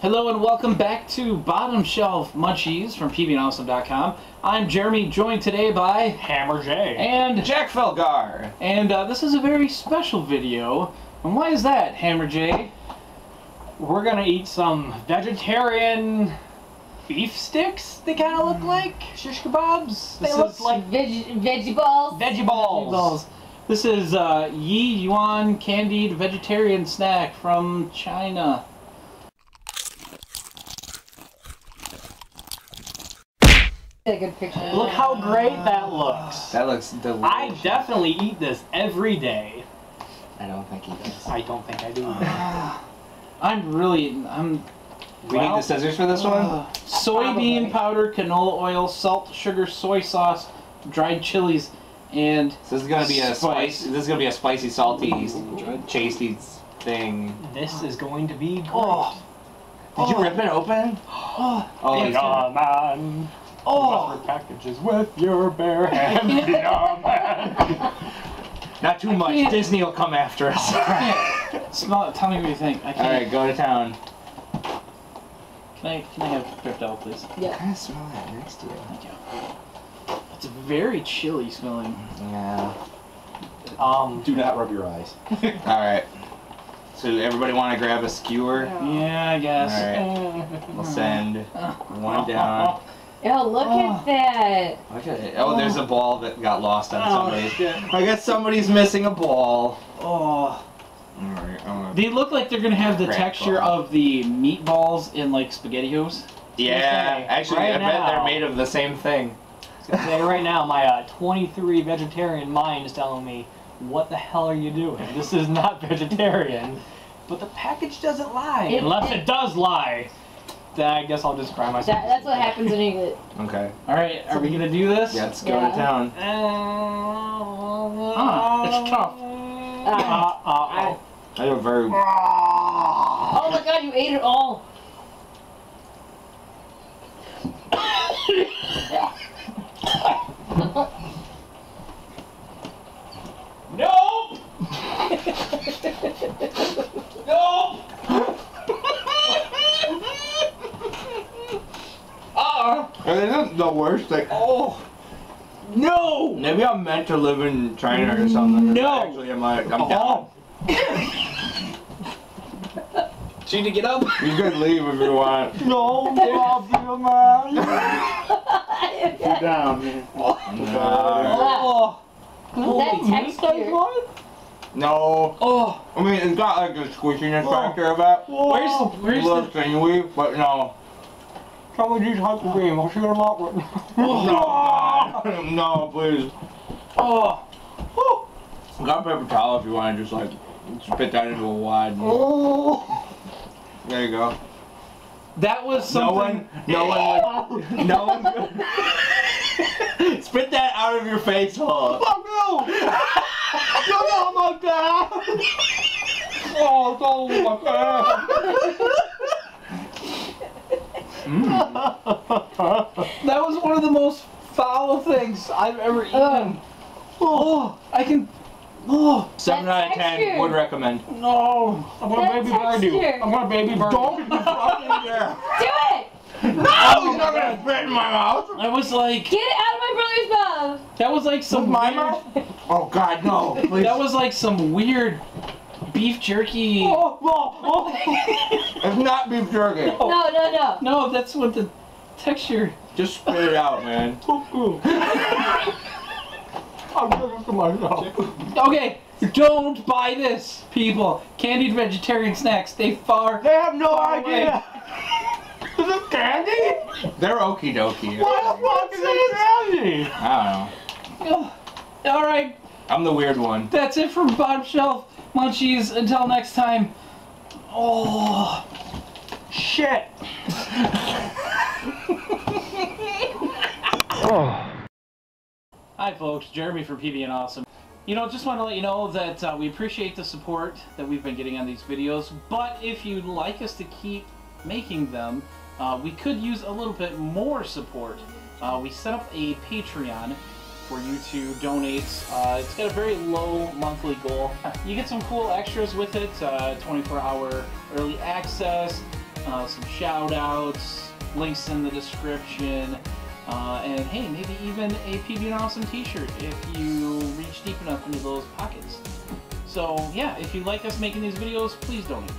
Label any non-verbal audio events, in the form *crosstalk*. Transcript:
Hello and welcome back to Bottom Shelf Munchies from PBandAwesome.com. I'm Jeremy, joined today by Hammer J. and Jack Felgar. and uh, this is a very special video. And why is that, Hammer J? We're gonna eat some vegetarian beef sticks. They kind of look like shish kebabs. They This look like Veg, veggie balls. veggie balls. Balls. This is uh, Yi Yuan candied vegetarian snack from China. Get a picture. Look how great that looks. That looks delicious. I definitely eat this every day. I don't think he does. I don't think I do. *sighs* I'm really I'm We need the scissors for this one. uh, soybean powder, canola oil, salt, sugar, soy sauce, dried chilies, and So this is gonna be a Spice. spice. This is gonna be a spicy, salty, chasty thing. this is going to be great. oh, Did you Oh. rip it open? oh, *gasps* Oh, it's- yeah. Yeah, man. oh. Must packages with your bare *laughs* hands. yeah, man. Not too much. can't- Disney will come after us. Smell it. Tell me what you think. I can't. All right, go to town. Can I can I have dripped out, please? Yeah. Kind of smell that next to you. Thank you. It's very chilly smelling. Yeah. Um, Do not rub your eyes. *laughs* All right. So everybody want to grab a skewer? Yeah, I guess. All right. *laughs* We'll send one down. Oh, look Oh. at that. Look at it. Oh, there's a ball that got lost on Oh, somebody. shit. I guess somebody's missing a ball. Oh. Alright, They look like they're gonna have the texture ball. of the meatballs in like SpaghettiOs. Yeah, Okay, actually, right I bet they're made of the same thing. Say right now, my uh, 23 vegetarian mind is telling me, what the hell are you doing? *laughs* This is not vegetarian. But the package doesn't lie. It- Unless it- it does lie. Then I guess I'll just cry myself. that that's what happens when you get. *laughs* Okay. All right, are we gonna do this? Yeah, let's go Yeah. to town. Ah, it's tough. Uh, uh, uh, I have a very. Oh my god, you ate it all. *coughs* Nope. nope. uh. This is the worst thing. Oh. No. Maybe I'm meant to live in China or something. No. Actually, I'm, like, I'm Oh. down. Do you need to get up? You can leave if you want. no, problem, man. *laughs* Sit down, man. No. Oh. that oh. texture. No. Oh. I mean, it's got like a squishiness oh. factor about. Oh. Where's A where's little the? sinewy, but no. Somebody just hug the cream. I'll shoot him up. *laughs* No. no, please. Oh. I got a paper towel if you want to just like spit that into a wad. Oh. There you go. That was No something. one, no one, would, *laughs* no one. *laughs* Spit that out of your face hole. Fuck you! *laughs* Oh my god! Oh, oh my god! That was one of the most foul things I've ever eaten. Ugh. Oh, I can. Oh Seven That out of ten texture. would recommend. no. I'm gonna That baby bird you. I'm gonna baby bird Don't you. you fucking dare! Do it! No, you're not gonna spit in my mouth. I was like, Get it out of my brother's mouth! that was like some With my weird. mouth? Oh God, no! Please. That was like some weird beef jerky. Oh, oh, oh. It's not beef jerky. No, no, no. No, that's what the texture. Just spit it out, man. *laughs* I'm doing it to myself. Okay, don't buy this, people. Candied vegetarian snacks. They far. They have no Far idea. *laughs* Is it candy? They're okie dokie. What the fuck is it candy? I don't know. Oh, all right, I'm the weird one. that's it for bottom shelf munchies. Until next time. Oh. Shit. *laughs* Oh. Hi, folks. Jeremy from PB and Awesome. You know, just want to let you know that uh, we appreciate the support that we've been getting on these videos. But if you'd like us to keep making them, uh, we could use a little bit more support. Uh, we set up a Patreon for you to donate. Uh, it's got a very low monthly goal. *laughs* You get some cool extras with it, uh, 24-hour early access, uh, some shout-outs, links in the description, uh, and hey, maybe even a PB and Awesome t-shirt if you reach deep enough into those pockets. So yeah, if you like us making these videos, please donate.